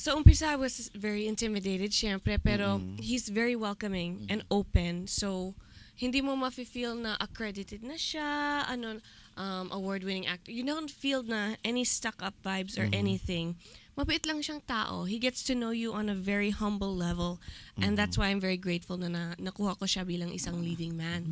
So umpisa, I was very intimidated, syempre, pero mm. he's very welcoming mm-hmm. and open. So, hindi mo mafe-feel na accredited na siya, ano, um, award-winning actor. You don't feel na any stuck-up vibes or Mhm. anything. Mabait lang siyang tao. He gets to know you on a very humble level. And mm-hmm. that's why I'm very grateful na, na nakuha ko siya bilang isang leading man.